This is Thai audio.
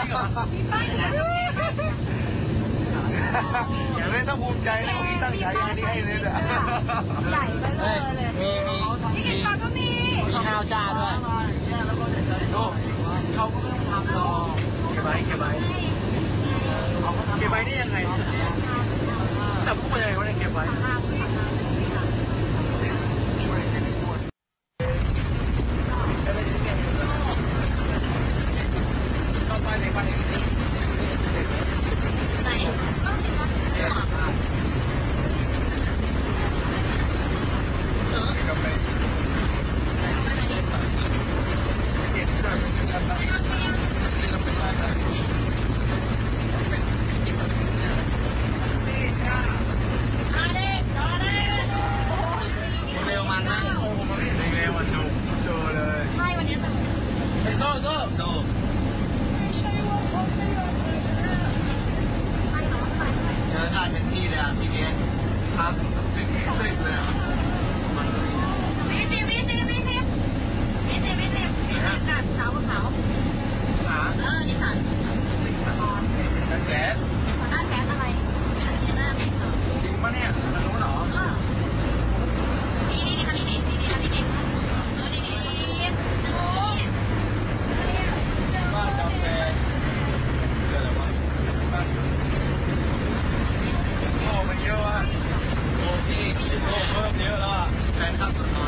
อย่างนี้ต้องภูมิใจนะที่ตั้งฉายานี้ให้เลยนะใหญ่ไปเลยเลยมีมีที่กินก่อนก็มีมีข้าวจ้าด้วยดูเขาก็ไม่ต้องทำหรอกเก็บไว้เก็บไว้เก็บไว้ได้ยังไงแต่พูดอะไรเขาเนี่ยเก็บไว้ No, no. เก็บเสื้อชัดๆนะนี่เราเป็นร้านอาหารเร็วมันนะเป็นไงวันดูโชว์เลยใช่วันนี้สนุกไอ้โซ่โซ่โซ่เจอชาติเต็มที่เลยอะทีนี้ครับติดติดเลยมัน granja, por favor.